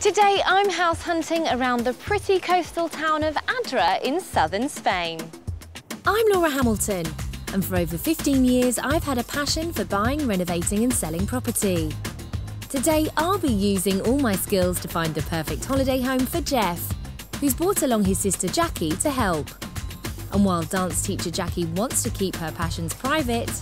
Today I'm house hunting around the pretty coastal town of Adra in southern Spain. I'm Laura Hamilton, and for over 15 years I've had a passion for buying, renovating and selling property. Today I'll be using all my skills to find the perfect holiday home for Jeff, who's brought along his sister Jackie to help. And while dance teacher Jackie wants to keep her passions private,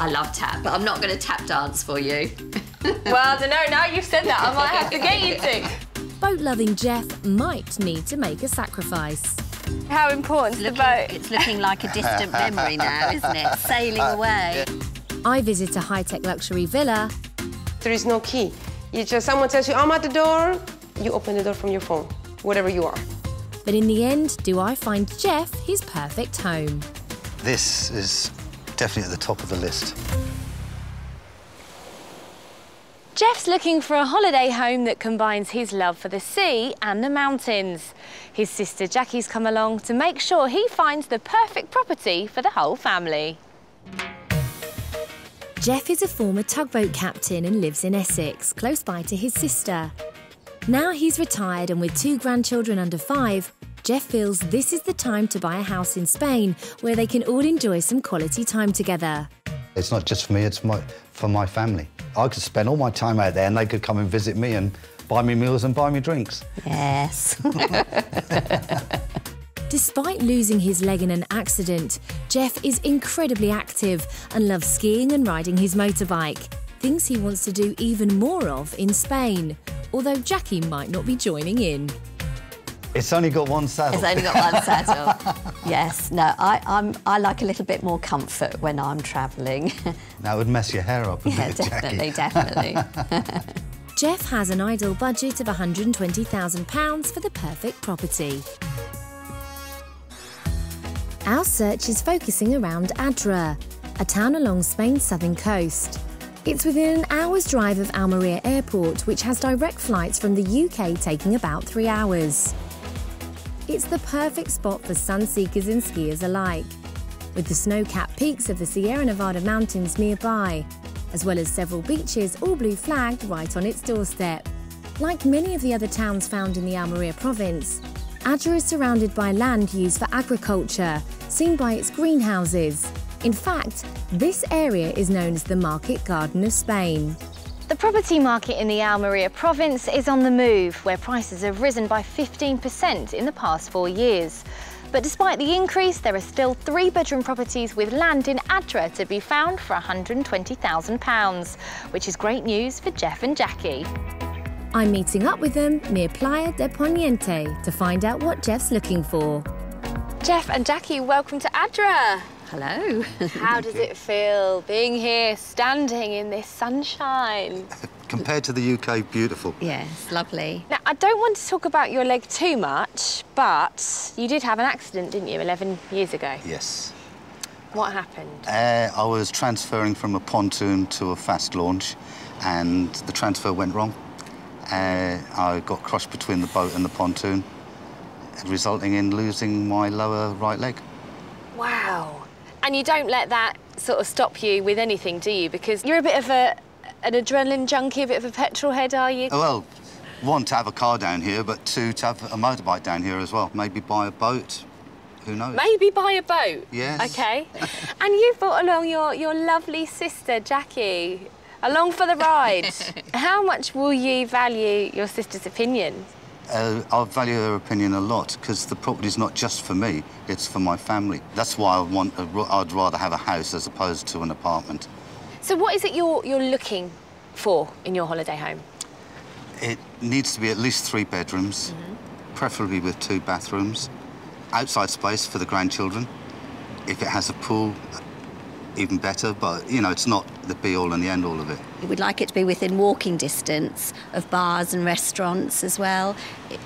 I love tap, but I'm not going to tap dance for you. well, I don't know, now you've said that, I might have to get you to. Boat-loving Jeff might need to make a sacrifice. How important is the boat? It's looking like a distant memory now, isn't it? Sailing away. I visit a high-tech luxury villa. There is no key. You just, someone tells you, I'm at the door, you open the door from your phone, whatever you are. But in the end, do I find Jeff his perfect home? This is definitely at the top of the list. Jeff's looking for a holiday home that combines his love for the sea and the mountains. His sister Jackie's come along to make sure he finds the perfect property for the whole family. Jeff is a former tugboat captain and lives in Essex, close by to his sister. Now he's retired and with two grandchildren under five, Jeff feels this is the time to buy a house in Spain where they can all enjoy some quality time together. It's not just for me, it's my, for my family. I could spend all my time out there and they could come and visit me and buy me meals and buy me drinks. Yes. Despite losing his leg in an accident, Jeff is incredibly active and loves skiing and riding his motorbike, things he wants to do even more of in Spain, although Jackie might not be joining in. It's only got one saddle. It's only got one saddle. yes, no, I, I'm, I like a little bit more comfort when I'm travelling. that would mess your hair up, yeah, it, definitely, definitely. Jeff has an ideal budget of £120,000 for the perfect property. Our search is focusing around Adra, a town along Spain's southern coast. It's within an hour's drive of Almeria Airport, which has direct flights from the UK taking about three hours. It's the perfect spot for sun seekers and skiers alike, with the snow-capped peaks of the Sierra Nevada mountains nearby, as well as several beaches all blue flagged right on its doorstep. Like many of the other towns found in the Almeria province, Adra is surrounded by land used for agriculture, seen by its greenhouses. In fact, this area is known as the Market Garden of Spain. The property market in the Almeria province is on the move, where prices have risen by 15% in the past four years. But despite the increase, there are still three-bedroom properties with land in Adra to be found for £120,000, which is great news for Jeff and Jackie. I'm meeting up with them near Playa de Poniente to find out what Jeff's looking for. Jeff and Jackie, welcome to Adra. Hello. How does it feel being here, standing in this sunshine? Compared to the UK, beautiful. Yes, lovely. Now, I don't want to talk about your leg too much, but you did have an accident, didn't you, 11 years ago? Yes. What happened? Uh, I was transferring from a pontoon to a fast launch, and the transfer went wrong. Uh, I got crushed between the boat and the pontoon, resulting in losing my lower right leg. Wow. And you don't let that sort of stop you with anything, do you? Because you're a bit of a, an adrenaline junkie, a bit of a petrol head, are you? Well, one, to have a car down here, but two, to have a motorbike down here as well. Maybe buy a boat. Who knows? Maybe buy a boat. Yes. OK. and you've brought along your, your lovely sister, Jackie, along for the ride. How much will you value your sister's opinion? Uh, I value her opinion a lot because the property is not just for me, it's for my family. That's why I want a, I'd rather have a house as opposed to an apartment. So what is it you're, you're looking for in your holiday home? It needs to be at least three bedrooms, mm -hmm. preferably with two bathrooms, outside space for the grandchildren. If it has a pool, even better, but, you know, it's not the be-all and the end-all of it. We'd like it to be within walking distance of bars and restaurants as well.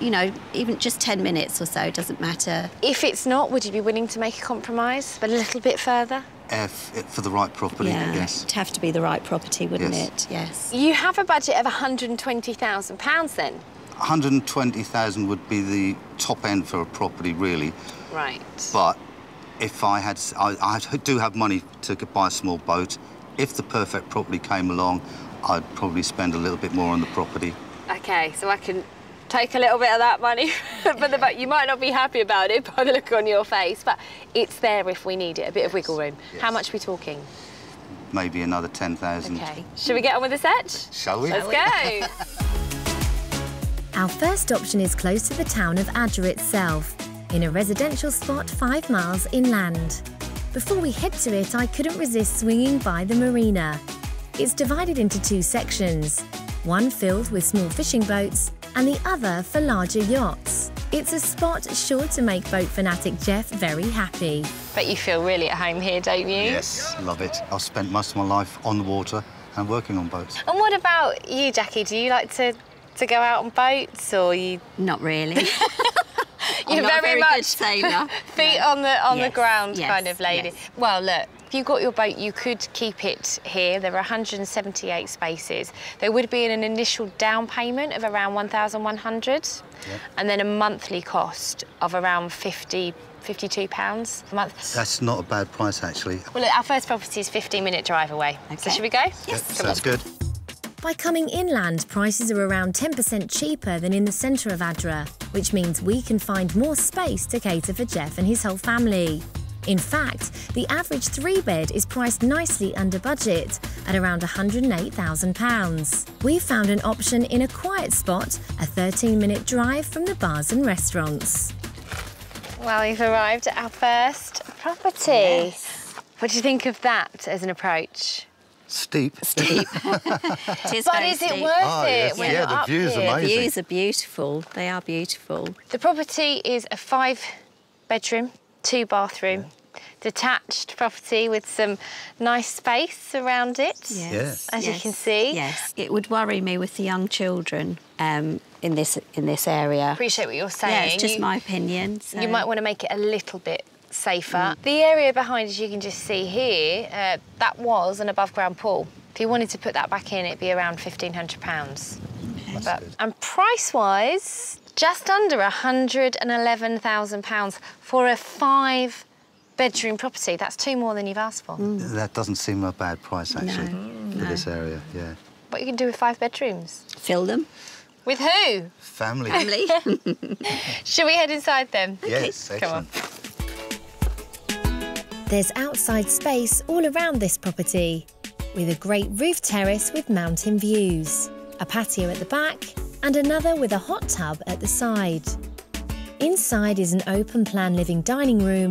You know, even just 10 minutes or so doesn't matter. If it's not, would you be willing to make a compromise, but a little bit further? If for the right property, yeah, yes. It'd have to be the right property, wouldn't yes. it? Yes. You have a budget of £120,000 then? 120,000 would be the top end for a property, really. Right. But if I had, I, I, do have money to buy a small boat. If the perfect property came along, I'd probably spend a little bit more on the property. Okay, so I can take a little bit of that money for the boat. You might not be happy about it by the look on your face, but it's there if we need it, a bit of wiggle room. Yes. How much are we talking? Maybe another 10,000. Okay. Should we get on with the set? Shall we? Let's go. Our first option is close to the town of Adra itself, in a residential spot five miles inland. Before we head to it, I couldn't resist swinging by the marina. It's divided into two sections, one filled with small fishing boats and the other for larger yachts. It's a spot sure to make boat fanatic Jeff very happy. but you feel really at home here, don't you? Yes, love it. I've spent most of my life on the water and working on boats. And what about you, Jackie? Do you like to, to go out on boats or you Not really. You're I'm not very, very much good sailor. feet on the on the ground yes, kind of lady. yes. Well, look, if you got your boat, you could keep it here. There are 178 spaces. There would be an initial down payment of around 1,100, and then a monthly cost of around 50. 52 pounds a month. That's not a bad price, actually. Well, look, our first property is 15 minute drive away. So should we go? Yes. Yep, sounds good. By coming inland, prices are around 10% cheaper than in the centre of Adra, which means we can find more space to cater for Jeff and his whole family. In fact, the average three bed is priced nicely under budget at around £108,000. We found an option in a quiet spot, a 13 minute drive from the bars and restaurants. Well, we've arrived at our first property. What do you think of that as an approach? Steep. Steep. it is But very is it worth Oh, it yes. when Yeah, you're the up view's here? amazing. Views are beautiful. They are beautiful. The property is a five bedroom, two bathroom, detached property with some nice space around it. Yes. As you can see. Yes. It would worry me with the young children um, in this in this area. Appreciate what you're saying. Yeah, it's just You- my opinion. So. You might want to make it a little bit safer. The area behind, as you can just see here, uh, that was an above ground pool. If you wanted to put that back in, it'd be around £1,500. But, and price wise, just under £111,000 for a five bedroom property. That's two more than you've asked for. That doesn't seem a bad price, actually, for this area. Yeah. What you can do with five bedrooms? fill them. With who? Family. Family. Should we head inside then? Yes, Come on. There's outside space all around this property, with a great roof terrace with mountain views, a patio at the back, and another with a hot tub at the side. Inside is an open plan living dining room,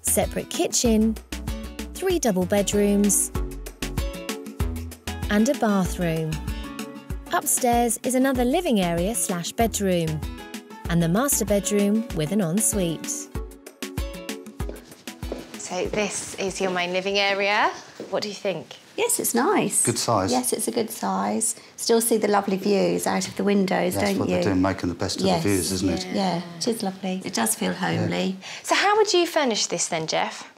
separate kitchen, three double bedrooms, and a bathroom. Upstairs is another living area slash bedroom, and the master bedroom with an ensuite. So this is your main living area. What do you think? yes, it's nice. Good size. Yes, it's a good size. Still see the lovely views out of the windows, That's don't you? That's what they're doing, making the best of yes. the views, isn't it? Yeah, it is lovely. It does feel homely. So how would you furnish this then, Jeff?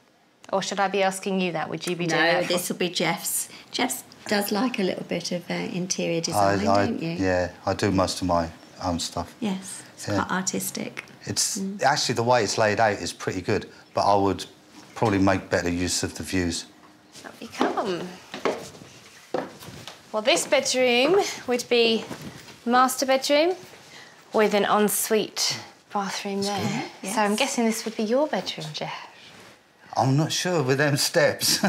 Or should I be asking you that? Would you be doing that? for- this will be Jeff's. Jeff does like a little bit of uh, interior I, design, I, don't you? yeah, I do most of my own stuff. Yes, it's Yeah. quite artistic. It's Mm. actually the way it's laid out is pretty good, but I would probably make better use of the views. Up you come. Well, this bedroom would be master bedroom with an ensuite bathroom there. So I'm guessing this would be your bedroom, Jeff. I'm not sure with them steps.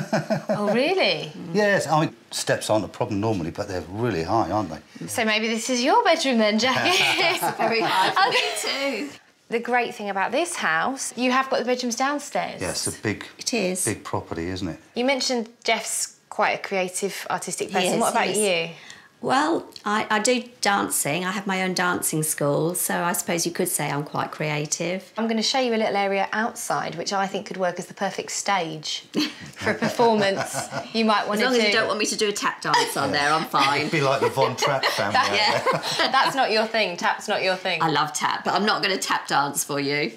Oh, really? yes, I mean steps aren't a problem normally, but they're really high, aren't they? So maybe this is your bedroom then, Jackie. Very high for me too. The great thing about this house, you have got the bedrooms downstairs. Yeah, it's a big, It is. big property, isn't it? You mentioned Jeff's quite a creative, artistic person. Yes, what about yes. you? Well, I, I do dancing. I have my own dancing school, so I suppose you could say I'm quite creative. I'm going to show you a little area outside, which I think could work as the perfect stage for a performance. You might want As to long do. as you don't want me to do a tap dance on there, I'm fine. It'd be like the Von Trapp family. out there. yeah, that's not your thing. Tap's not your thing. I love tap, but I'm not going to tap dance for you.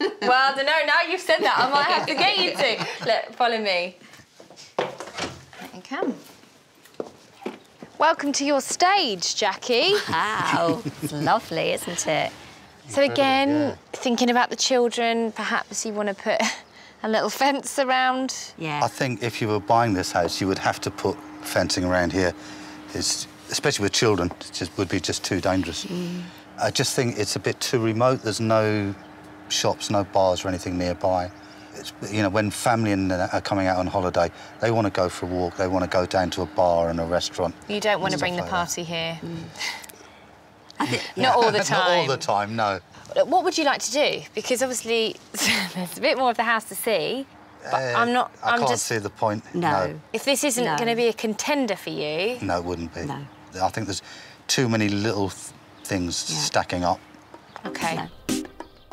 well, I don't know. Now you've said that, I might have to get you to. Look, follow me. There you come. Welcome to your stage, Jackie. Wow, it's lovely, isn't it? So again, yeah. thinking about the children, perhaps you want to put a little fence around. Yeah. I think if you were buying this house, you would have to put fencing around here. It's especially with children, it just would be just too dangerous. Mm. I just think it's a bit too remote. There's no shops, no bars or anything nearby. It's, you know, when family and uh, are coming out on holiday, they want to go for a walk. They want to go down to a bar and a restaurant. You don't want to bring the like that. party here. Mm. Not all the time. Not all the time, no. What would you like to do? Because obviously there's a bit more of the house to see. But Uh, I'm not. I I'm can't just. see the point. No. If this isn't No. going to be a contender for you, No, it wouldn't be. No. I think there's too many little th- things Yeah. stacking up. okay. No.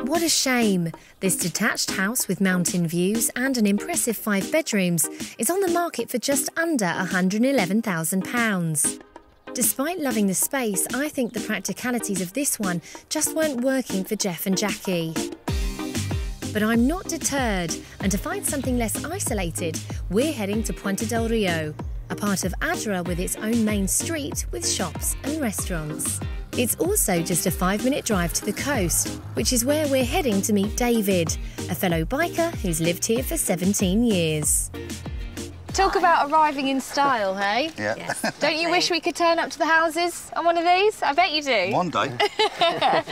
What a shame! This detached house with mountain views and an impressive five bedrooms is on the market for just under £111,000. Despite loving the space, I think the practicalities of this one just weren't working for Jeff and Jackie. But I'm not deterred, and to find something less isolated, we're heading to Puente del Rio, a part of Adra with its own main street with shops and restaurants. It's also just a five minute drive to the coast, which is where we're heading to meet David, a fellow biker who's lived here for 17 years. Talk about arriving in style, hey? Yeah. Yes, Don't you wish we could turn up to the houses on one of these? I bet you do. One day.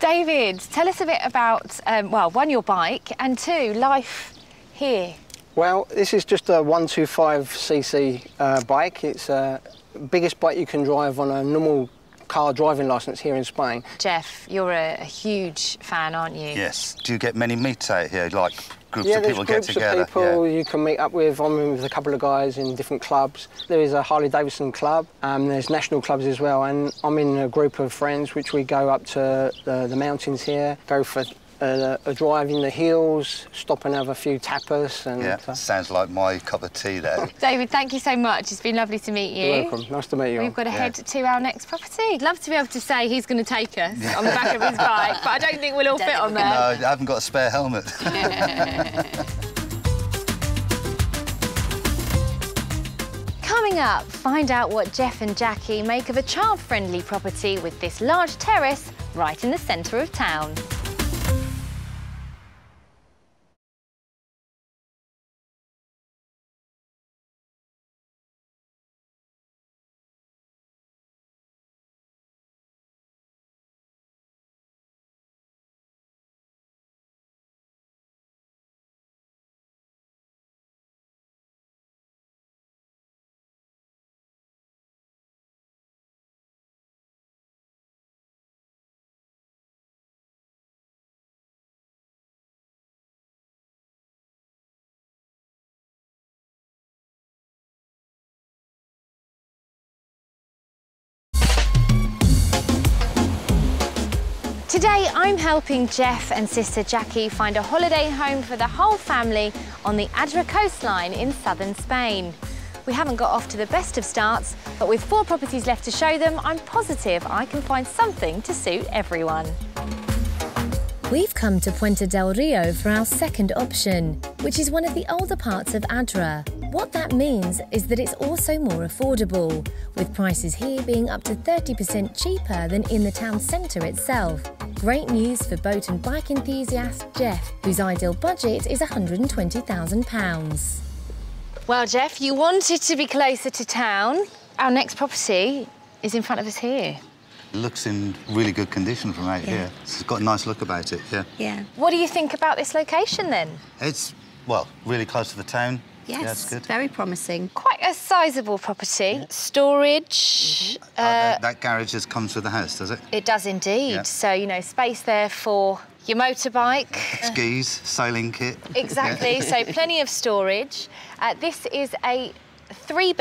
David, tell us a bit about, um, well, one, your bike, and two, life here. Well, this is just a 125cc uh, bike. It's the biggest bike you can drive on a normal car driving licence here in Spain. Jeff, you're a, a huge fan, aren't you? yes. Do you get many meets out here, like groups yeah, of people groups get together? of people Yeah. you can meet up with. I'm with a couple of guys in different clubs. There is a Harley Davidson club. Um, there's national clubs as well, and I'm in a group of friends which we go up to the, the mountains here, go for a, a drive in the hills, stop and have a few tapas, and Yeah, uh, sounds like my cup of tea there. David, thank you so much. It's been lovely to meet you. you're welcome. Nice to meet you. We've got to Yeah. head to our next property. I'd love to be able to say he's going to take us on the back of his bike, but I don't think we'll all Don't fit on we there. no, I haven't got a spare helmet. Coming up, find out what Jeff and Jackie make of a child-friendly property with this large terrace right in the centre of town. Today, I'm helping Jeff and sister Jackie find a holiday home for the whole family on the Adra coastline in southern Spain. We haven't got off to the best of starts, but with four properties left to show them, I'm positive I can find something to suit everyone. We've come to Puente del Rio for our second option, which is one of the older parts of Adra. What that means is that it's also more affordable, with prices here being up to 30% cheaper than in the town centre itself. Great news for boat and bike enthusiast Jeff, whose ideal budget is £120,000. Well, Jeff, you wanted to be closer to town. Our next property is in front of us here. It looks in really good condition from out here. It's got a nice look about it, yeah. Yeah. What do you think about this location then? It's, well, really close to the town. Yes. Yeah, it's good. Very promising. Quite a sizable property. Storage. Uh, that, that garage just comes with the house, does it? It does indeed. Yeah. So, you know, space there for your motorbike. Skis, sailing kit. Exactly. so, plenty of storage. Uh, this is a three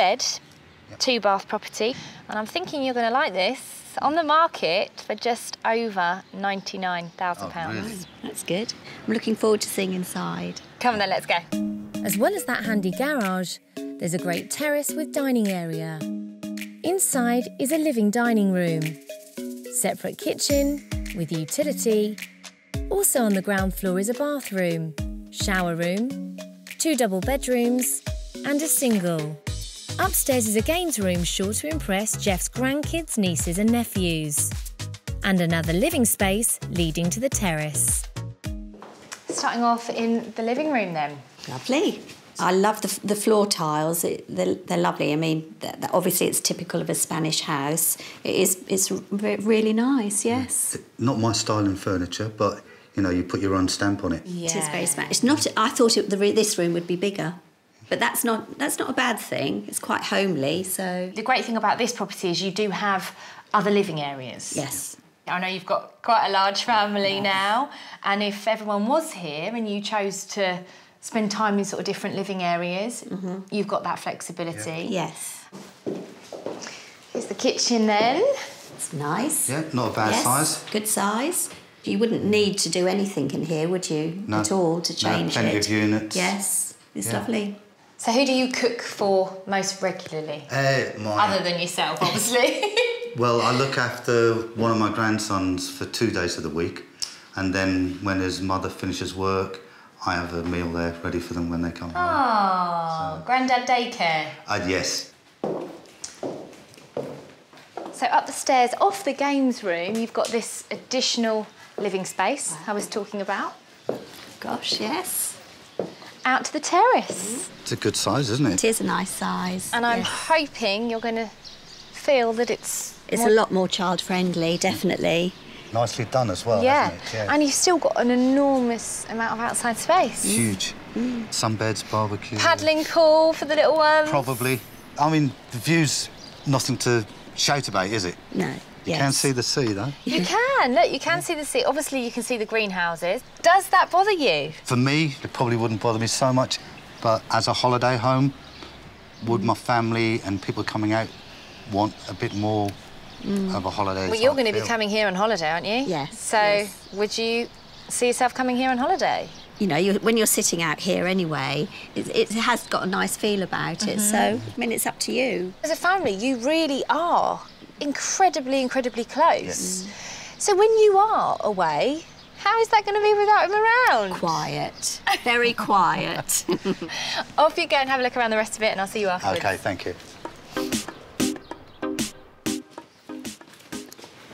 bed, two bath property. And I'm thinking you're going to like this. On the market for just over £99,000. Oh, really? That's good. I'm looking forward to seeing inside. Come on then, let's go. As well as that handy garage, there's a great terrace with dining area. Inside is a living dining room, separate kitchen with utility. Also on the ground floor is a bathroom, shower room, two double bedrooms, and a single. Upstairs is a games room sure to impress Jeff's grandkids, nieces, and nephews. And another living space leading to the terrace. Starting off in the living room then. Lovely. I love the, the floor tiles. It, they're, they're lovely. I mean, th th obviously it's typical of a Spanish house. It is. It's re- really nice. Yes. Not my style in furniture, but you know, you put your own stamp on it. It is very Spanish. It's not. I thought it, the, this room would be bigger, but that's not. That's not a bad thing. It's quite homely. So The great thing about this property is you do have other living areas. yes. I know you've got quite a large family now, and if everyone was here and you chose to spend time in sort of different living areas, mm-hmm. you've got that flexibility. Yes. Here's the kitchen then. It's nice. Yeah, not a bad yes. size. Good size. You wouldn't need to do anything in here, would you? No. At all to No, change plenty it. of units. Yes. It's Yeah. lovely. So who do you cook for most regularly? Eh, my, Other than yourself, obviously. well, I look after one of my grandsons for two days of the week, and then when his mother finishes work, I have a meal there ready for them when they come home. Oh, granddad daycare. Uh, yes. So up the stairs, off the games room, you've got this additional living space I was talking about. Gosh, yes. Out to the terrace. It's a good size, isn't It it? is a nice size. And I'm yes. hoping you're going to feel that it's It's more- a lot more child friendly, definitely. Nicely done as well, yeah. isn't it? Yeah. and you've still got an enormous amount of outside space. Huge. Mm. Sunbeds, barbecue. Paddling pool for the little ones. Probably. I mean, the view's nothing to shout about, is it? No. You yes. can see the sea, though. You can look. You can see the sea. Obviously, you can see the greenhouses. Does that bother you? For me, it probably wouldn't bother me so much, but as a holiday home, would my family and people coming out want a bit more of a holiday? Well, you're going to be coming here on holiday, aren't you? Yes, So, yes. would you see yourself coming here on holiday? You know, you when you're sitting out here anyway, it, it has got a nice feel about it. So, Mm-hmm. I mean, it's up to you. As a family, you really are incredibly, incredibly close. Yes. So when you are away, how is that going to be without him around? Quiet. Very quiet. Off you go and have a look around the rest of it, and I'll see you afterwards. Okay, thank you.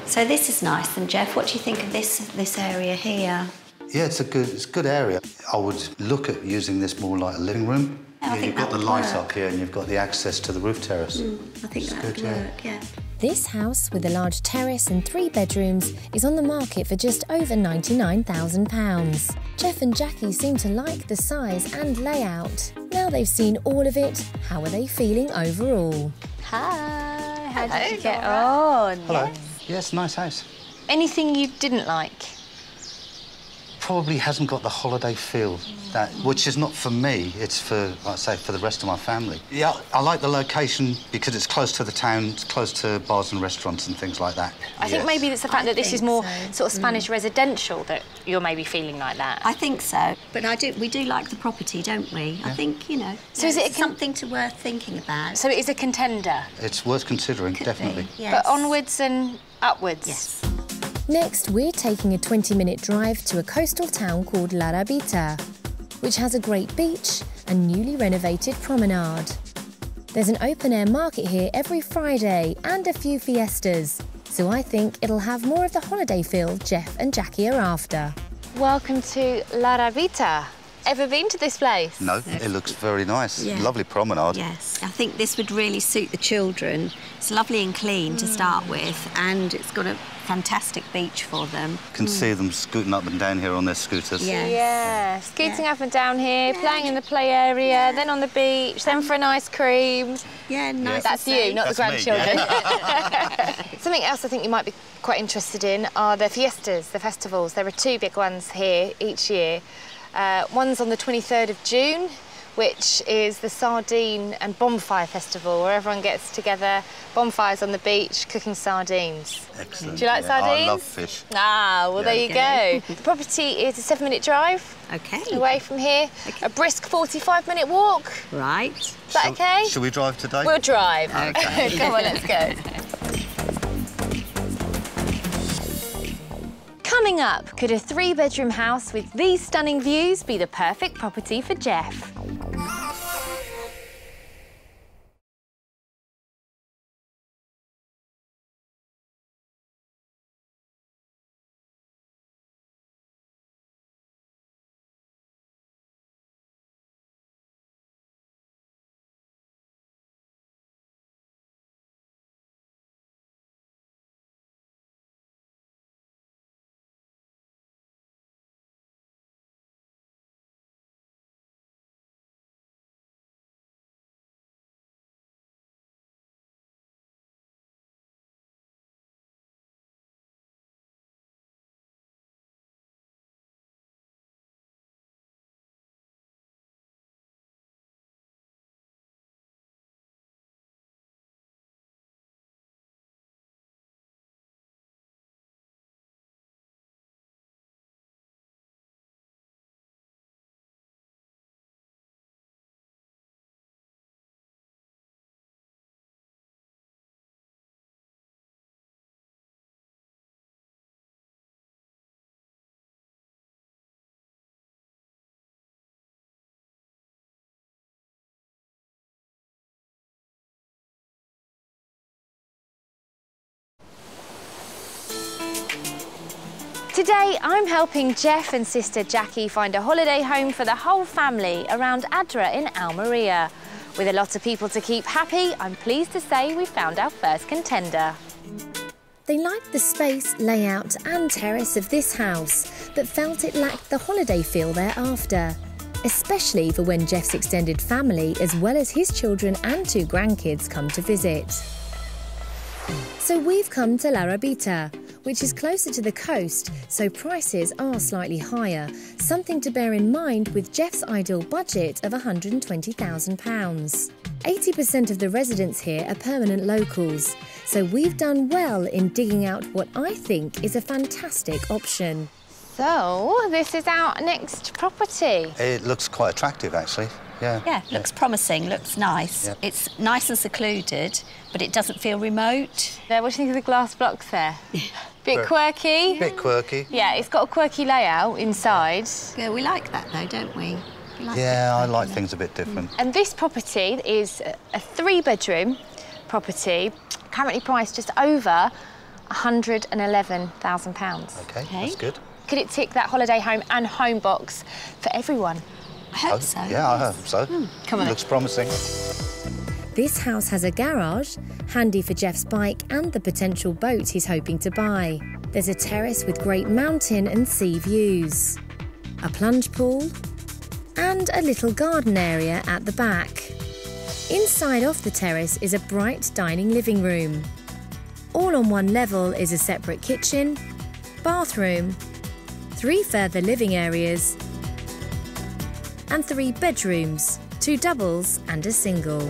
so this is nice. And Jeff, what do you think of this this area here? Yeah, it's a good, it's a good area. I would look at using this more like a living room. Yeah, I think you've got the light work. up here, and you've got the access to the roof terrace. Mm, I think It's that good, would yeah. work. Yeah. This house, with a large terrace and three bedrooms, is on the market for just over £99,000. Jeff and Jackie seem to like the size and layout. Now they've seen all of it, how are they feeling overall? Hi. How Hello, did you get Laura. on? Hello. Yes, nice house. Anything you didn't like? Probably hasn't got the holiday feel, that which is not for me. It's for, like I say, for the rest of my family. Yeah, I like the location because it's close to the town, it's close to bars and restaurants and things like that. I think maybe it's the fact I that this is more so. sort of mm. Spanish residential that you're maybe feeling like that. I think so. But I do. We do like the property, don't we? I think you know. So is it con- something to worth thinking about? so it is a contender, It's worth considering, Could definitely. be, Yes. but onwards and upwards. Yes. Next, we're taking a 20 minute drive to a coastal town called La Rabita, which has a great beach and newly renovated promenade. There's an open air market here every Friday and a few fiestas, so I think it'll have more of the holiday feel Jeff and Jackie are after. Welcome to La Rabita. Ever been to this place? No, it looks very nice. Yeah. Lovely promenade. Yes, I think this would really suit the children. It's lovely and clean to mm. start with, and it's got a fantastic beach for them. You can mm. see them scooting up and down here on their scooters. Yeah. Yeah, scooting Yeah. up and down here, playing in the play area, then on the beach, then for an ice cream. Yeah, nice. That's you, safe. not the That's me, grandchildren. Something else I think you might be quite interested in are the fiestas, the festivals. There are two big ones here each year. Uh, one's on the 23rd of June, which is the Sardine and Bonfire Festival, where everyone gets together, bonfires on the beach, cooking sardines. Excellent. Do you like Yeah, sardines? I love fish. Ah, well, there you Okay. go. the property is a seven minute drive Okay. away from here, Okay. a brisk 45 minute walk. Right. Is that okay? Should we drive today? We'll drive. Okay. Come on, let's go. Coming up, could a three bedroom house with these stunning views be the perfect property for Jeff? Today, I'm helping Jeff and sister Jackie find a holiday home for the whole family around Adra in Almeria. With a lot of people to keep happy, I'm pleased to say we found our first contender. They liked the space, layout and terrace of this house, but felt it lacked the holiday feel thereafter. Especially for when Jeff's extended family, as well as his children and two grandkids, come to visit. So we've come to La Rabita, which is closer to the coast, so prices are slightly higher, something to bear in mind with Jeff's ideal budget of £120,000. 80% of the residents here are permanent locals, so we've done well in digging out what I think is a fantastic option. So, this is our next property. It looks quite attractive, actually. Yeah. Yeah, looks promising, looks nice. Yep. It's nice and secluded, but it doesn't feel remote. There, what do you think of the glass blocks there? Bit Very- quirky. Bit quirky. Yeah, it's got a quirky layout inside. Yeah, we like that though, don't we? We like Yeah, I like yeah. things a bit different. And this property is a- a three-bedroom property, currently priced just over £111,000. Okay, Okay. that's good. Could it tick that holiday home and home box for everyone? I hope Oh, so. Yeah, I hope so. Hmm. Come on. Looks promising. This house has a garage, handy for Jeff's bike and the potential boat he's hoping to buy. There's a terrace with great mountain and sea views, a plunge pool, and a little garden area at the back. Inside off the terrace is a bright dining living room. All on one level is a separate kitchen, bathroom, three further living areas, and three bedrooms, two doubles and a single.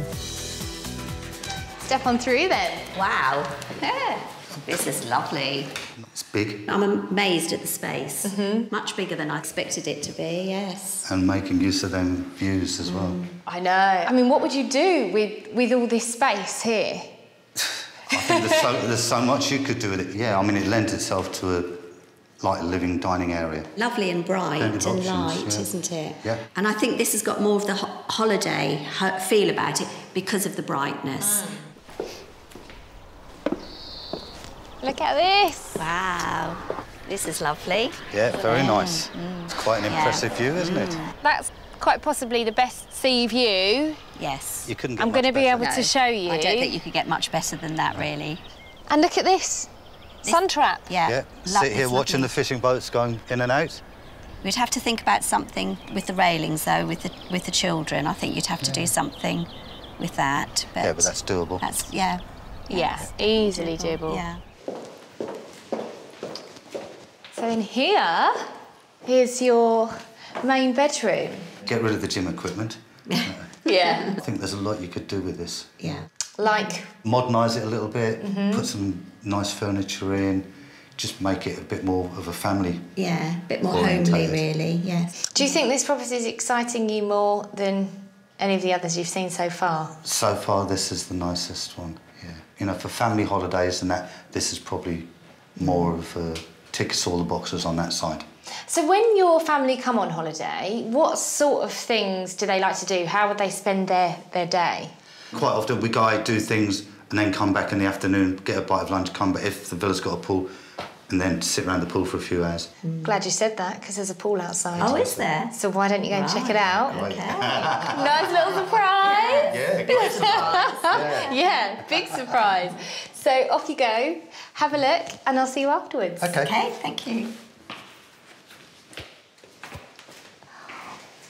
Step on through then. Wow. Yeah. This is lovely. It's big I'm amazed at the space. Mm-hmm. Much bigger than I expected it to be, yes. and making use of them views as well. I know. I mean, what would you do with, with all this space here? I think there's so, there's so much you could do with it. Yeah, I mean, it lends itself to a like a living dining area. Lovely and bright and options, light, yeah. isn't it? Yeah. And I think this has got more of the ho- holiday ho- feel about it because of the brightness. Look at this. Wow. This is lovely. Yeah, very nice. Mm. It's quite an Yeah. impressive view, isn't it? Mm. That's quite possibly the best sea view. Yes. You couldn't get I'm going to be better. able to show you. I don't think you could get much better than that, really. And look at this. Sun trap. Yeah. Yeah, Lo- sit here it's watching the fishing boats going in and out. We'd have to think about something with the railings, though, with the with the children. I think you'd have to do mm. something with that. But Yeah, but that's doable. That's yeah. Yeah, easily doable. Yeah. So in here's your main bedroom. Get rid of the gym equipment. Yeah. I think there's a lot you could do with this. Yeah. like, Modernise it a little bit, Mm-hmm. put some nice furniture in, just make it a bit more of a family. Yeah. A bit more Orientated. homely, really. Yes. do you think this property is exciting you more than any of the others you've seen so far? So far, this is the nicest one. Yeah, you know, for family holidays and that, this is probably more of a ticks all the boxes on that side. So when your family come on holiday, what sort of things do they like to do? How would they spend their, their day? Quite often, we go out, do things, and then come back in the afternoon, get a bite of lunch, come back if the villa's got a pool, and then sit around the pool for a few hours. Mm. Glad you said that because there's a pool outside. Oh, is there? So why don't you go and check it out? Okay. Nice little surprise. Yeah, great surprise. Yeah, big surprise. So off you go, have a look, and I'll see you afterwards. Okay. Okay. Thank you.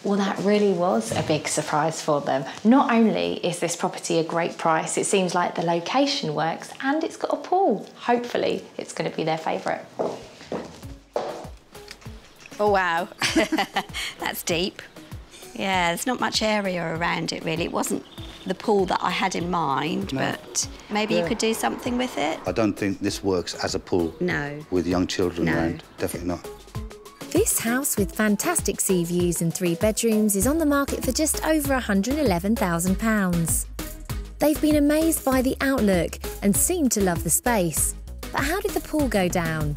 Well, that really was a big surprise for them. Not only is this property a great price, it seems like the location works and it's got a pool. Hopefully, it's going to be their favourite. Oh wow. That's deep. Yeah. There's not much area around it, really. It wasn't the pool that I had in mind, but maybe you could do something with it. I don't think this works as a pool No. with young children No. around. Definitely not. This house with fantastic sea views and three bedrooms is on the market for just over £111,000. They've been amazed by the outlook and seem to love the space. But how did the pool go down?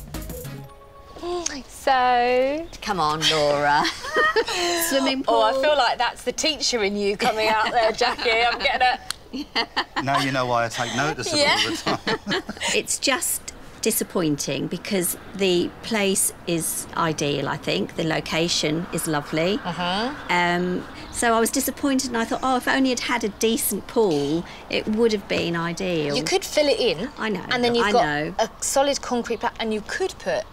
So, Come on, Laura. Swimming pool. oh, I feel like that's the teacher in you coming out there, Jackie. I'm getting it. now you know why I take notice of it all the time. It's just disappointing because the place is ideal, I think. The location is lovely. Uh-huh. Um, so I was disappointed and I thought, oh, if only it had a decent pool, it would have been ideal. You could fill it in. I know, And then you've I got know. a solid concrete plat, and you could put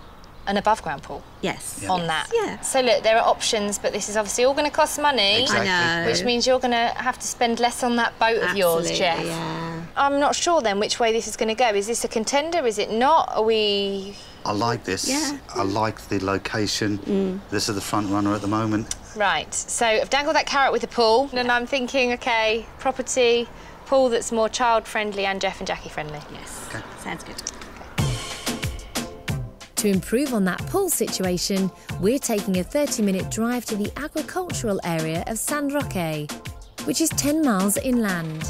an above ground pool Yes. on that. Yeah. So look, there are options, but this is obviously all going to cost money. Exactly. I know. Which means you're going to have to spend less on that boat of yours, Absolutely, Jeff. yeah. I'm not sure then which way this is going to go. Is this a contender? Is it not? Are we I like this. Yeah. I like the location. Mm. This is the front runner at the moment. right? So I've dangled that carrot with the pool, and I'm thinking, okay, property, pool that's more child friendly and Jeff and Jackie friendly. Yes. Okay. Sounds good. To improve on that pool situation, we're taking a 30 minute drive to the agricultural area of San Roque, which is 10 miles inland.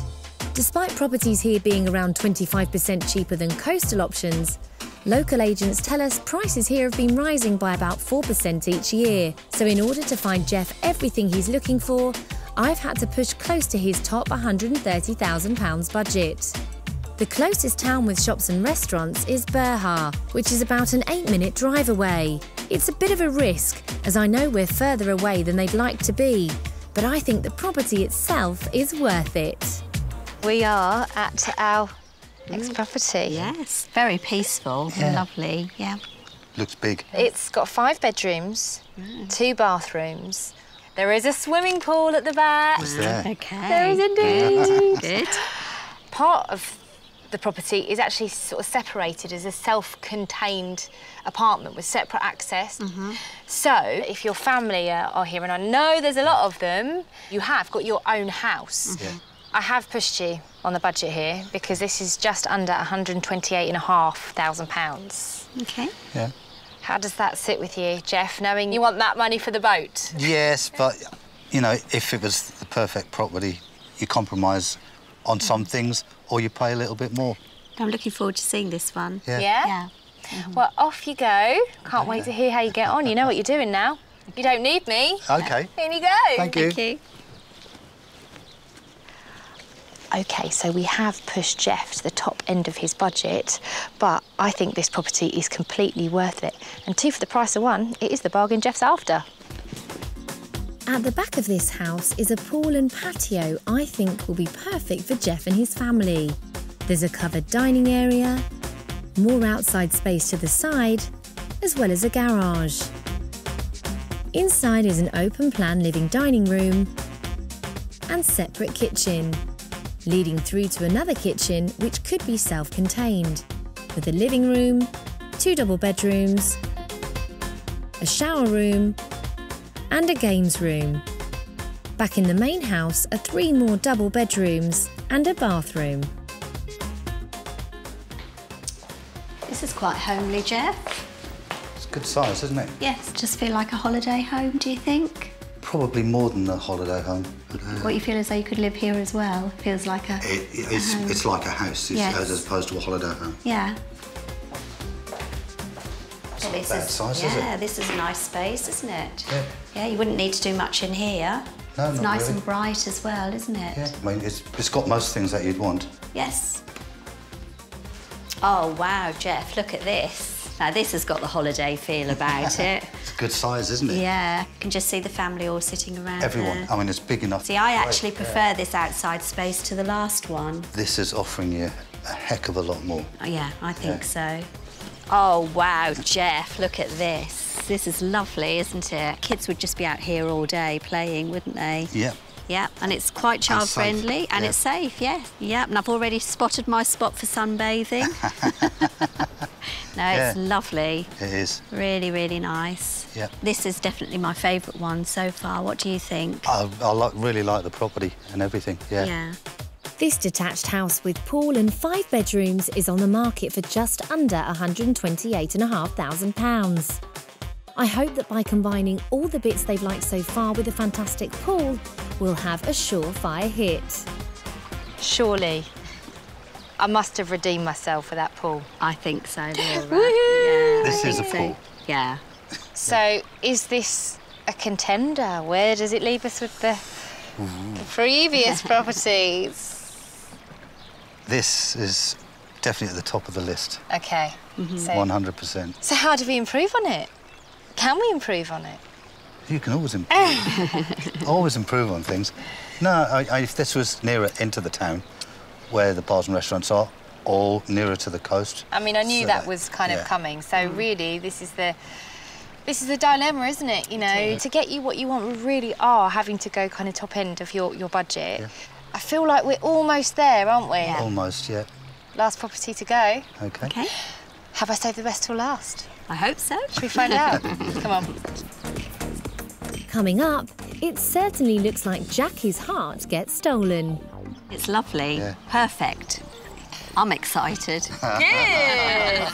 Despite properties here being around 25% cheaper than coastal options, local agents tell us prices here have been rising by about 4% each year. So, in order to find Jeff everything he's looking for, I've had to push close to his top £130,000 budget. The closest town with shops and restaurants is Berja, which is about an eight minute drive away. It's a bit of a risk, as I know we're further away than they'd like to be, but I think the property itself is worth it. We are at our next property. Yes. Very peaceful and lovely. Yeah. Looks big. It's got five bedrooms, mm. two bathrooms. There is a swimming pool at the back. It's there. Okay. There is indeed. Good. Part of the property is actually sort of separated as a self-contained apartment with separate access. Mm-hmm. So if your family are, are here, and I know there's a lot of them, you have got your own house. Mm-hmm. Yeah. I have pushed you on the budget here because this is just under £128,500. Okay. Yeah. How does that sit with you, Jeff, knowing you want that money for the boat? Yes, but you know, if it was the perfect property, you compromise on some things, or you pay a little bit more. I'm looking forward to seeing this one. Yeah. Yeah? Mm-hmm. Well, off you go. Can't wait to hear how you get on. You know what you're doing now. You don't need me. Okay. In you go. Thank you. Thank you. OK, so we have pushed Jeff to the top end of his budget, but I think this property is completely worth it. And two for the price of one, it is the bargain Jeff's after. At the back of this house is a pool and patio I think will be perfect for Jeff and his family. There's a covered dining area, more outside space to the side, as well as a garage. Inside is an open plan living dining room and separate kitchen, leading through to another kitchen which could be self contained, with a living room, two double bedrooms, a shower room, and a games room. Back in the main house are three more double bedrooms and a bathroom. This is quite homely, Jeff. It's good size, isn't it? Yes. Just feel like a holiday home, do you think? Probably more than a holiday home. What you feel as though you could live here as well? Feels like a. it, it's, home. it's like a house, it's, Yes. as opposed to a holiday home. Yeah. This is- size, yeah, this is a nice space, isn't it? Yeah. Yeah, you wouldn't need to do much in here. No, it's nice really. and bright as well, isn't it? Yeah, I mean, it's, it's got most things that you'd want. Yes. Oh wow, Jeff, look at this. Now this has got the holiday feel about it. It's a good size, isn't it? Yeah, you can just see the family all sitting around Everyone. there. I mean, it's big enough. See, I actually yeah. prefer this outside space to the last one. This is offering you a heck of a lot more. Oh, yeah, I think Yeah. so. Oh, wow, Jeff, look at this. This is lovely, isn't it? Kids would just be out here all day playing, wouldn't they? Yeah. Yeah, and it's quite child friendly and yeah. it's safe, yeah. Yeah, and I've already spotted my spot for sunbathing. no, it's lovely. It is. Really, really nice. Yeah. This is definitely my favourite one so far. What do you think? I, I like, really like the property and everything. Yeah. yeah. This detached house with pool and five bedrooms is on the market for just under £128,500. I hope that by combining all the bits they've liked so far with a fantastic pool, we'll have a surefire hit. Surely. I must have redeemed myself for that pool. I think so, Laura. Yeah, This is think a so. pool. Yeah. So, is this a contender? Where does it leave us with the, the previous properties? This is definitely at the top of the list. Okay. Mm-hmm. So, 100%. so how do we improve on it? Can we improve on it? You can always improve. always improve on things. No, I, I, if this was nearer into the town, where the bars and restaurants are, or nearer to the coast. I mean, I knew so that was kind of coming. So mm-hmm. really, this is the this is the dilemma, isn't it? You know, to get you what you want, we really are having to go kind of top end of your your budget. Yeah. I feel like we're almost there, aren't we? Almost, yeah. Last property to go. Okay. Okay, Have I saved the best till last? I hope so. Should we find out? Come on. Coming up, it certainly looks like Jackie's heart gets stolen. It's lovely. Yeah. Perfect. I'm excited. Good.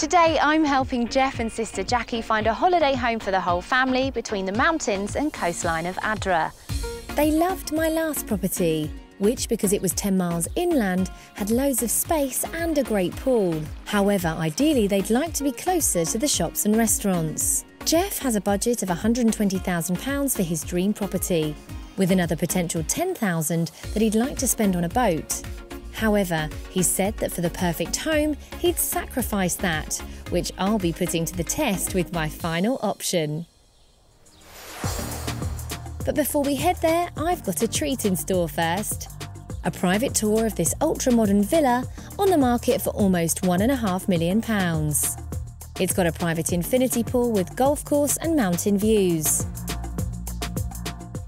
Today I'm helping Jeff and sister Jackie find a holiday home for the whole family between the mountains and coastline of Adra. They loved my last property, which, because it was 10 miles inland, had loads of space and a great pool. However, ideally, they'd like to be closer to the shops and restaurants. Jeff has a budget of £120,000 for his dream property, with another potential £10,000 that he'd like to spend on a boat. However, he said that for the perfect home, he'd sacrifice that, which I'll be putting to the test with my final option. But before we head there, I've got a treat in store first. A private tour of this ultra modern villa on the market for almost £1.5 million. It's got a private infinity pool with golf course and mountain views.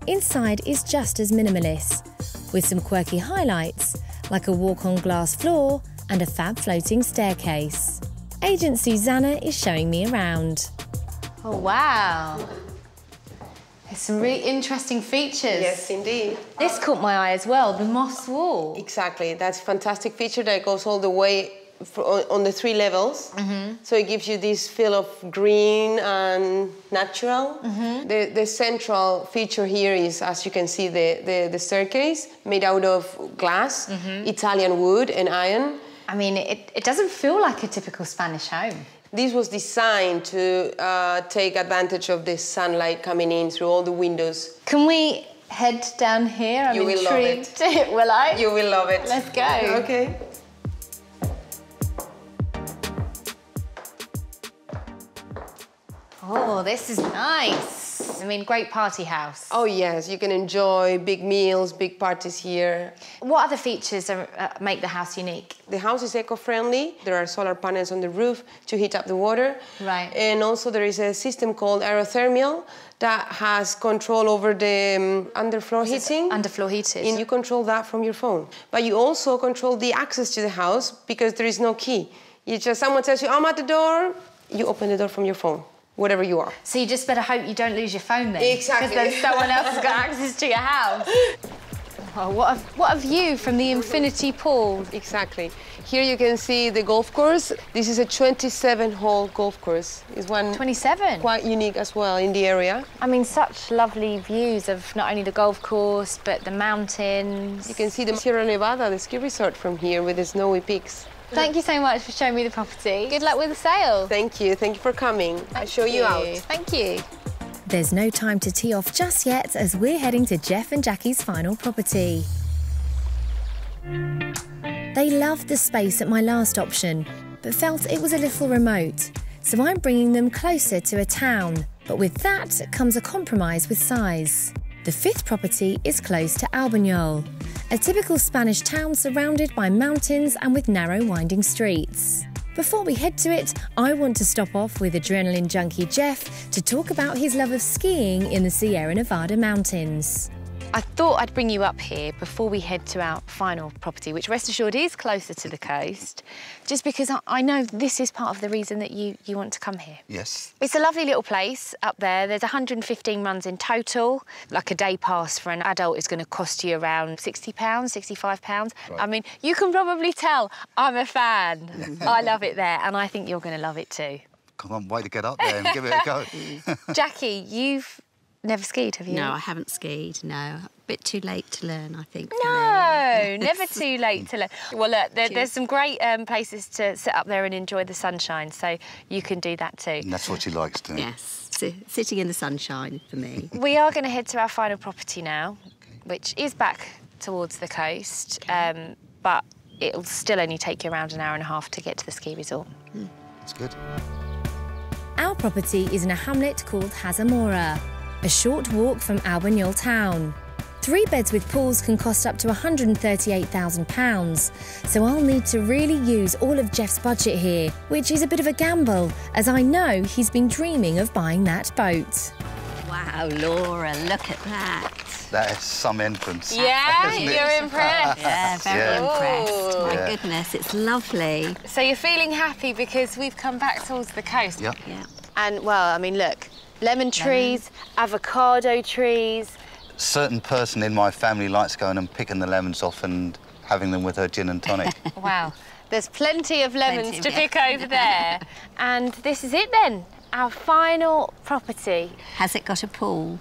Inside is just as minimalist, with some quirky highlights like a walk on glass floor and a fab floating staircase. Agent Susanna is showing me around. Oh wow. There's some really interesting features. Yes, indeed. This caught my eye as well, the moss wall. Exactly. That's a fantastic feature that goes all the way fr- on on the three levels. Mm-hmm. So it gives you this feel of green and natural. Mm-hmm. The, the central feature here is, as you can see, the, the, the staircase made out of glass, mm-hmm. Italian wood, and iron. I mean, it, it doesn't feel like a typical Spanish home. This was designed to uh, take advantage of the sunlight coming in through all the windows. Can we head down here? I'm You will love it. intrigued. will I? You will love it. Let's go. Okay. Oh, this is nice. I mean, great party house. Oh yes, you can enjoy big meals, big parties here. What other features are, uh, make the house unique? The house is eco-friendly. There are solar panels on the roof to heat up the water. Right. And also there is a system called aerothermal that has control over the um, underfloor heating. Underfloor heated. and you control that from your phone. But you also control the access to the house because there is no key. You just someone tells you I'm at the door, you open the door from your phone, whatever you are. So you just better hope you don't lose your phone then. Exactly. Because then someone else has got access to your house. Oh, what a, what a view from the infinity pool. Exactly. Here you can see the golf course. This is a 27-hole golf course. It's one 27. quite unique as well in the area. I mean, such lovely views of not only the golf course, but the mountains. You can see the Sierra Nevada, the ski resort from here with the snowy peaks. Thank you so much for showing me the property. Good luck with the sale. Thank you. Thank you for coming. I'll show you out. Thank you. There's no time to tee off just yet as we're heading to Jeff and Jackie's final property. They loved the space at my last option, but felt it was a little remote, so I'm bringing them closer to a town. But with that comes a compromise with size. The fifth property is close to Albuñol, a typical Spanish town surrounded by mountains and with narrow winding streets. Before we head to it, I want to stop off with adrenaline junkie Jeff to talk about his love of skiing in the Sierra Nevada mountains. I thought I'd bring you up here before we head to our final property, which rest assured is closer to the coast, just because I, I know this is part of the reason that you, you want to come here. Yes. It's a lovely little place up there. There's 115 runs in total. Like a day pass for an adult is going to cost you around £60, £65. I mean, you can probably tell I'm a fan. I love it there, and I think you're going to love it too. Come on, way to get up there and give it a go. Jackie, you've never skied, have you? No, I haven't skied. No, a bit too late to learn. I think. No, never too late to learn. Well, look, there, there's some great um, places to sit up there and enjoy the sunshine, so you can do that too. And that's what she likes doing. Yes, si- sitting in the sunshine for me. We are going to head to our final property now, which is back towards the coast, um, but it'll still only take you around an hour and a half to get to the ski resort. It's good. Our property is in a hamlet called Hazamora, a short walk from Albuñol town. Three beds with pools can cost up to £138,000, so I'll need to really use all of Jeff's budget here, which is a bit of a gamble, as I know he's been dreaming of buying that boat. Wow, Laura, look at that. That is some entrance. Yeah, isn't it? you're impressed. Yeah, very Yeah. impressed. My Yeah. goodness, it's lovely. So you're feeling happy because we've come back towards the coast. Yep. Yeah. And well, I mean, look, lemon trees, avocado trees. Certain person in my family likes going and picking the lemons off and having them with her gin and tonic. Wow, there's plenty of lemons Plenty to yeah. pick over there. and this is it then, our final property. Has it got a pool?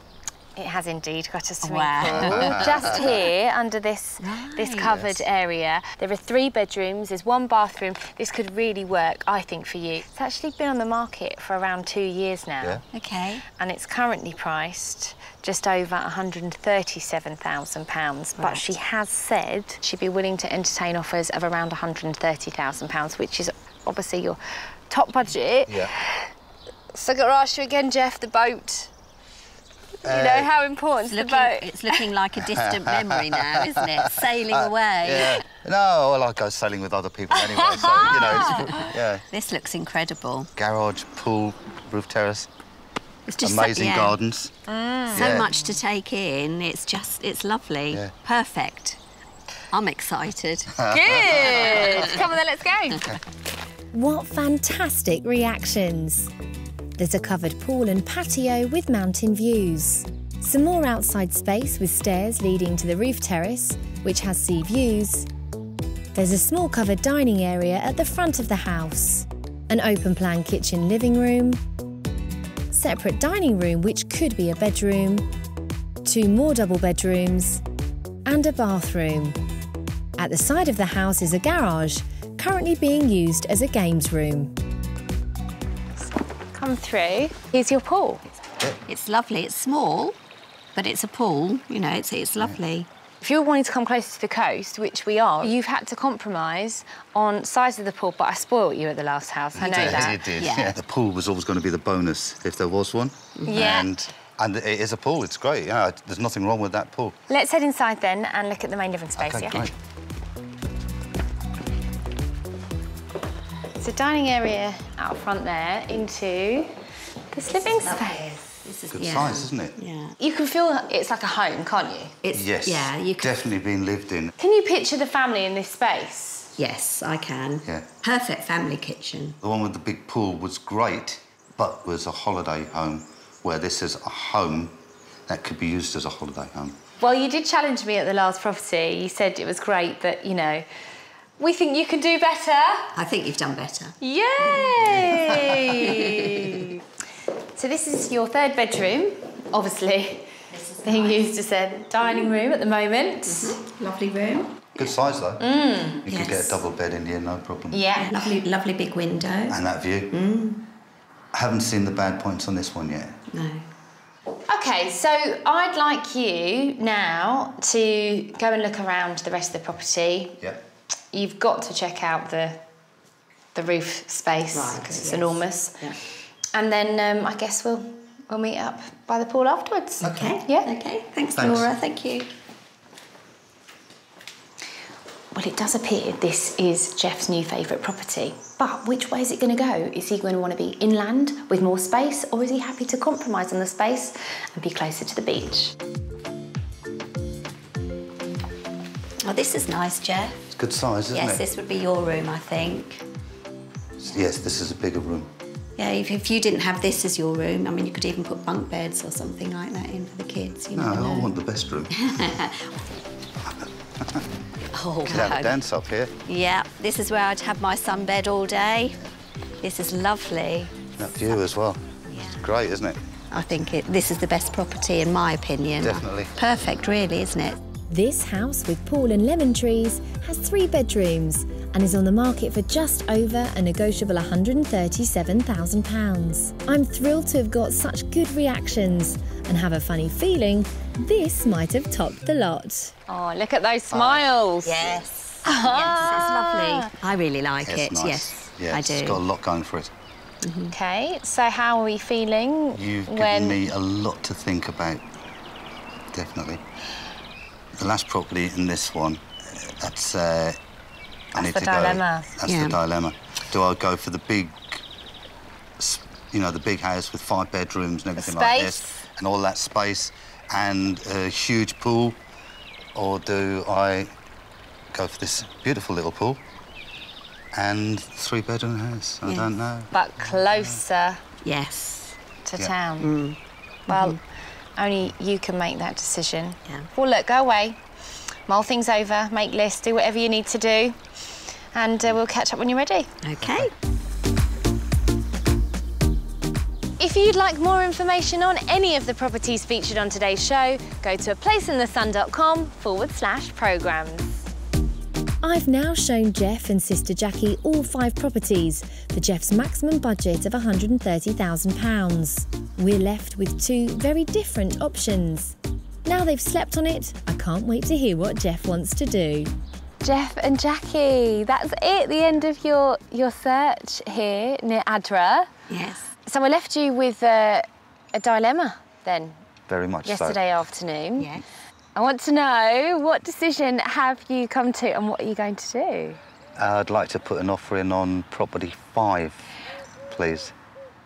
It has indeed got a swimming Wow. pool just here under this this Right. covered area. There are three bedrooms. There's one bathroom. This could really work, I think, for you. It's actually been on the market for around two years now, Yeah. Okay. and it's currently priced just over 137,000 pounds. But Right. she has said she'd be willing to entertain offers of around 130,000 pounds, which is obviously your top budget. yeah. So, I've got to ask you again, Jeff, the boat. You know uh, how important It's the looking, boat. it's looking like a distant memory now, isn't it? Sailing away. Yeah. No, well, I go sailing with other people anyway, so, you know, it's, yeah. This looks incredible. Garage, pool, roof terrace, It's just so- amazing yeah, gardens. Mm. So Yeah. much to take in. It's just, it's lovely. Yeah. Perfect. I'm excited. Good. Come on then, let's go. What fantastic reactions! There's a covered pool and patio with mountain views. Some more outside space with stairs leading to the roof terrace, which has sea views. There's a small covered dining area at the front of the house, an open plan kitchen living room, separate dining room which could be a bedroom, two more double bedrooms, and a bathroom. At the side of the house is a garage, currently being used as a games room. Come through. Here's your pool. It's lovely. It's small, but it's a pool. You know, it's, it's lovely. If you're wanting to come closer to the coast, which we are, you've had to compromise on size of the pool, but I spoilt you at the last house. I know Yeah, that. you did. Yeah. Yeah. The pool was always going to be the bonus if there was one. Yeah. And and it is a pool. It's great. Yeah, there's nothing wrong with that pool. Let's head inside then and look at the main living space, Okay, yeah? great. So dining area out front there into the living space. This is Good yeah. size, isn't it? Yeah. You can feel it's like a home, can't you? It's Yes. Yeah. You can. Definitely being lived in. Can you picture the family in this space? Yes, I can. Yeah. Perfect family kitchen. The one with the big pool was great, but was a holiday home, where this is a home that could be used as a holiday home. Well, you did challenge me at the last property. You said it was great, but you know, we think you can do better. I think you've done better. Yay! so this is your third bedroom, obviously This is being used as a dining room at the moment. Lovely room. Good size though. you could get a double bed in here, no problem. Yeah. Lovely, lovely big window. And that view. Mm. I haven't seen the bad points on this one yet. No. Okay, so I'd like you now to go and look around the rest of the property. Yeah. You've got to check out the the roof space Right, because it's yes. enormous. Yeah. And then um, I guess we'll we'll meet up by the pool afterwards. Okay. Yeah. Okay. Thanks, Thanks. Laura. Thank you. Well, it does appear this is Jeff's new favourite property. But which way is it going to go? Is he going to want to be inland with more space, or is he happy to compromise on the space and be closer to the beach? Oh, this is nice, Jeff. It's good size, isn't Yes, it? Yes, this would be your room, I think. Yes, this is a bigger room. Yeah, if, if you didn't have this as your room, I mean, you could even put bunk beds or something like that in for the kids. You No, never I know. want the best room. Oh, Could have a dance up here. Yeah, this is where I'd have my sunbed all day. This is lovely. That view as well. Yeah. It's great, isn't it? I think it, this is the best property in my opinion. Definitely. Perfect, really, isn't it? This house with pool and lemon trees has three bedrooms and is on the market for just over a negotiable £137,000. I'm thrilled to have got such good reactions and have a funny feeling this might have topped the lot. Oh, look at those smiles. Oh, yes. Ah. yes, it's lovely. I really like It's it. nice. Yes, Yeah, I do. It's got a lot going for it. Mm-hmm. Okay, so how are we feeling You've when given me a lot to think about. Definitely. The last property and this one, uh, that's. Uh, I That's need the to dilemma. Go. That's Yeah. the dilemma. Do I go for the big, you know, the big house with five bedrooms and everything like this, and all that space, and a huge pool, or do I go for this beautiful little pool and three bedroom house? I Yeah. don't know. but closer Yes. to Yeah. town? Well, only you can make that decision. Yeah. Well, look, go away, mull things over, make lists, do whatever you need to do, and uh, we'll catch up when you're ready. Okay. If you'd like more information on any of the properties featured on today's show, go to aplaceinthesun.com forward slash programmes. I've now shown Jeff and sister Jackie all five properties for Jeff's maximum budget of £130,000. We're left with two very different options. Now they've slept on it, I can't wait to hear what Jeff wants to do. Jeff and Jackie, that's it, the end of your, your search here near Adra. Yes. So I left you with uh, a dilemma then Very much so. yesterday afternoon. Yes. I want to know what decision have you come to and what are you going to do? I'd like to put an offer in on property five, please.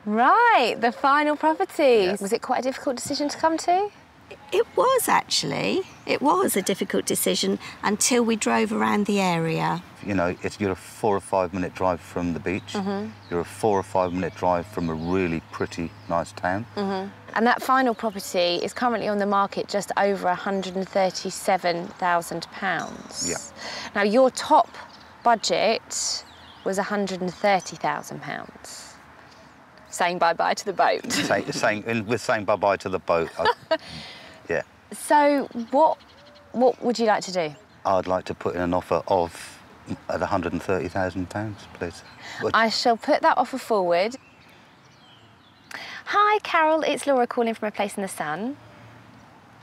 Right, the final property. Yes. Was it quite a difficult decision to come to? It was actually. It was a difficult decision until we drove around the area. You know, it's, you're a four or five minute drive from the beach. Mm-hmm. You're a four or five minute drive from a really pretty, nice town. Mm-hmm. And that final property is currently on the market just over £137,000. Yeah. Now, your top budget was £130,000. Saying bye bye to the boat. Say, saying, and we're saying bye bye to the boat. I- yeah. so, what, what would you like to do? I'd like to put in an offer of at £130,000, please. I shall put that offer forward. Hi, Carol. It's Laura calling from a place in the sun.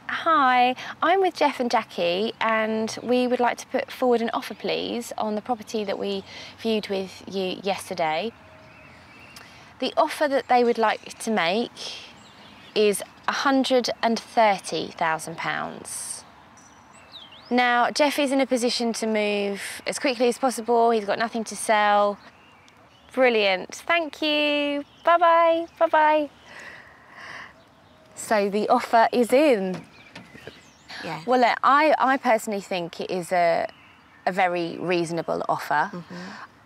Hi, I'm with Jeff and Jackie, and we would like to put forward an offer, please, on the property that we viewed with you yesterday. The offer that they would like to make is £130,000. Now, Jeff is in a position to move as quickly as possible. He's got nothing to sell. Brilliant. Thank you. Bye bye. Bye bye. So the offer is in. Yeah. Well, look, I, I personally think it is a, a very reasonable offer. Mm-hmm.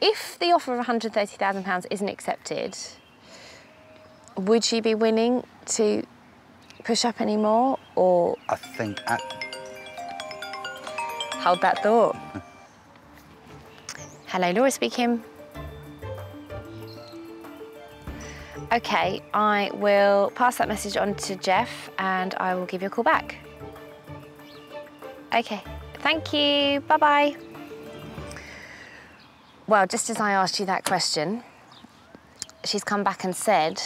If the offer of £130,000 isn't accepted, would you be willing to push up any more or I think at, hold that thought? Hello, Laura speaking. Okay, I will pass that message on to Jeff and I will give you a call back. Okay, thank you. Bye bye. Well, just as I asked you that question, she's come back and said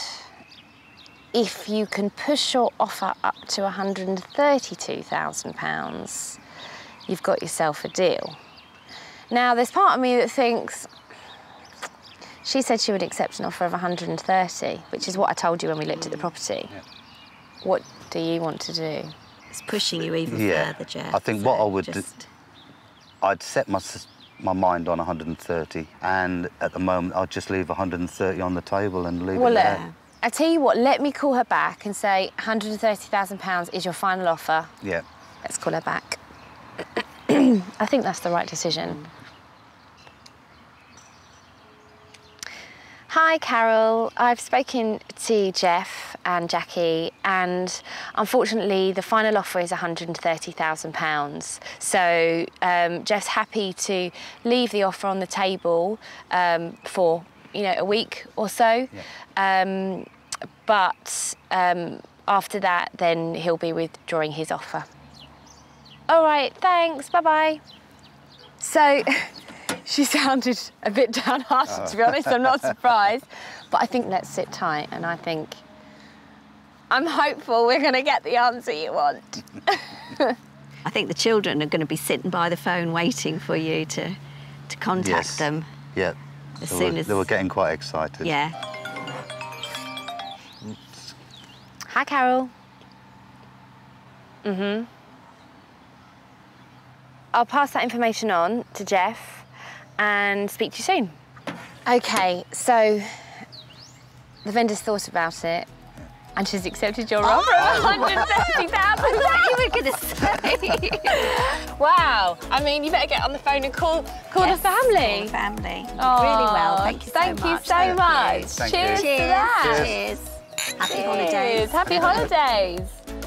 if you can push your offer up to £132,000, you've got yourself a deal. Now, there's part of me that thinks, she said she would accept an offer of 130, which is what I told you when we looked at the property. What do you want to do? It's pushing you even Yeah. further, Jeff. I think what I would do- just- I'd set my, my mind on 130, and at the moment, I'd just leave 130 on the table and leave Well, it look, there. I tell you what, let me call her back and say £130,000 is your final offer. Yeah. Let's call her back. I think that's the right decision. Hi, Carol. I've spoken to Jeff and Jackie, and unfortunately, the final offer is £130,000. So, um, Jeff's happy to leave the offer on the table um, for you know a week or so. Um, but um, after that, then he'll be withdrawing his offer. All right, thanks. Bye bye. So she sounded a bit downhearted, to be honest. I'm not surprised. But I think let's sit tight and I think I'm hopeful we're going to get the answer you want. I think the children are going to be sitting by the phone waiting for you to, to contact Yes. them. Yeah. As they, soon were, as- they were getting quite excited. Yeah. Hi, Carol. Mm-hmm. I'll pass that information on to Jeff and speak to you soon. Okay, so the vendor's thought about it and she's accepted your oh, offer of 130,000. you were going to say. Wow. I mean, you better get on the phone and call call Yes, the family. call the family. Oh, really well. Thank you so thank much. you so Thank much. Thank Cheers you. to Cheers. Cheers. Happy Cheers. holidays. Happy holidays.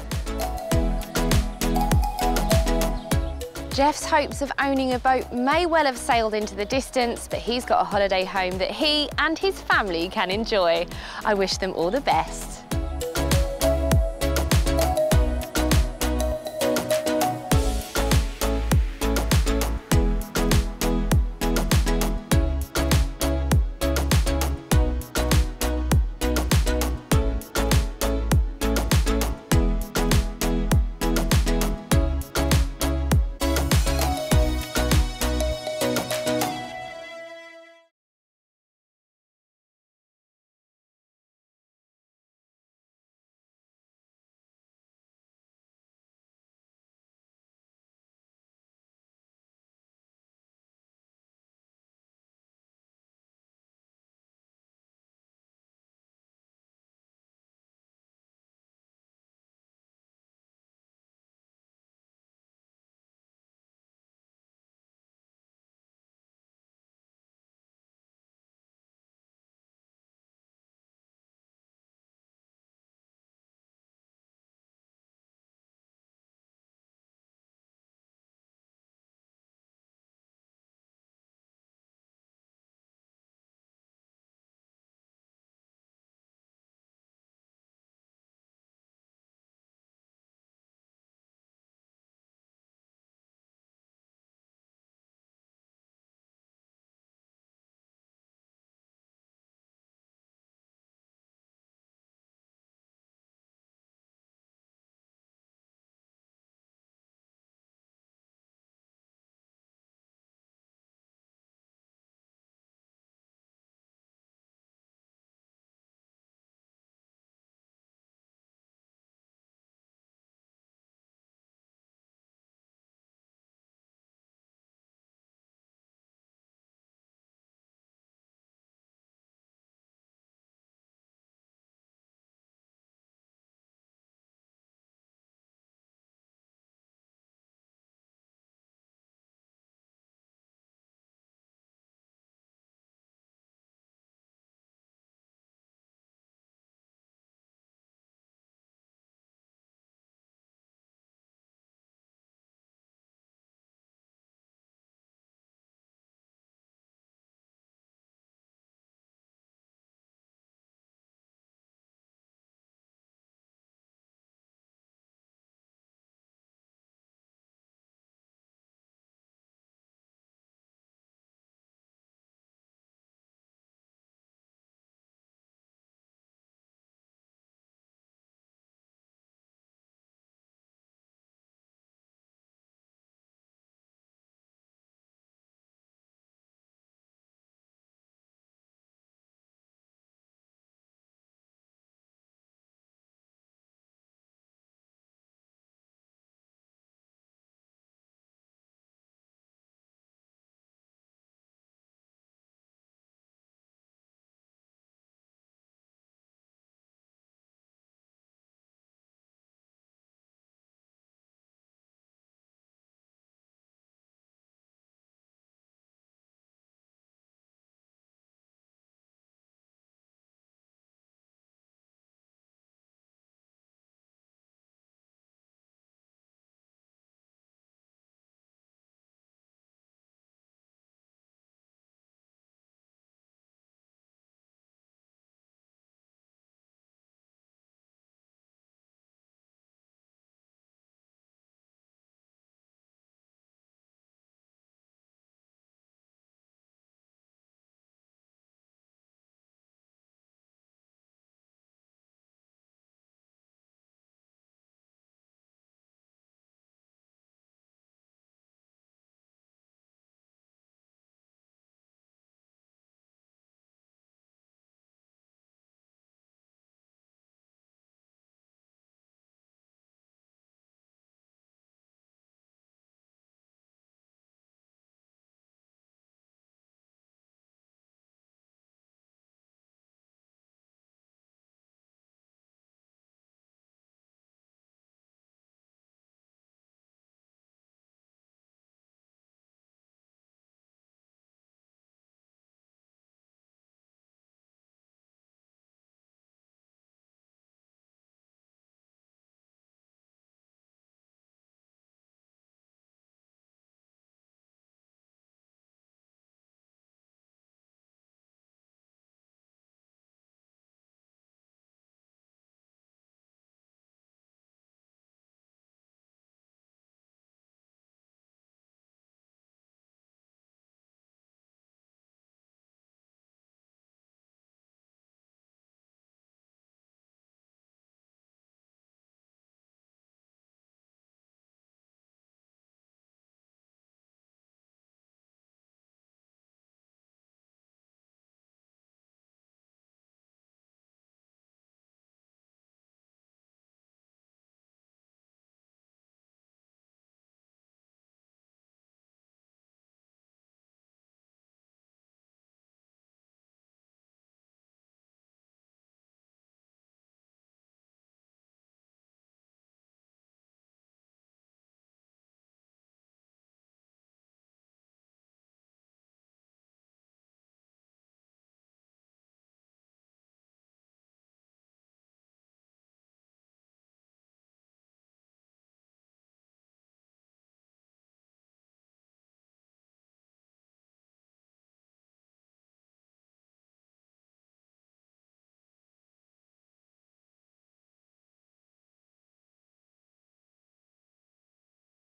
Jeff's hopes of owning a boat may well have sailed into the distance, but he's got a holiday home that he and his family can enjoy. I wish them all the best.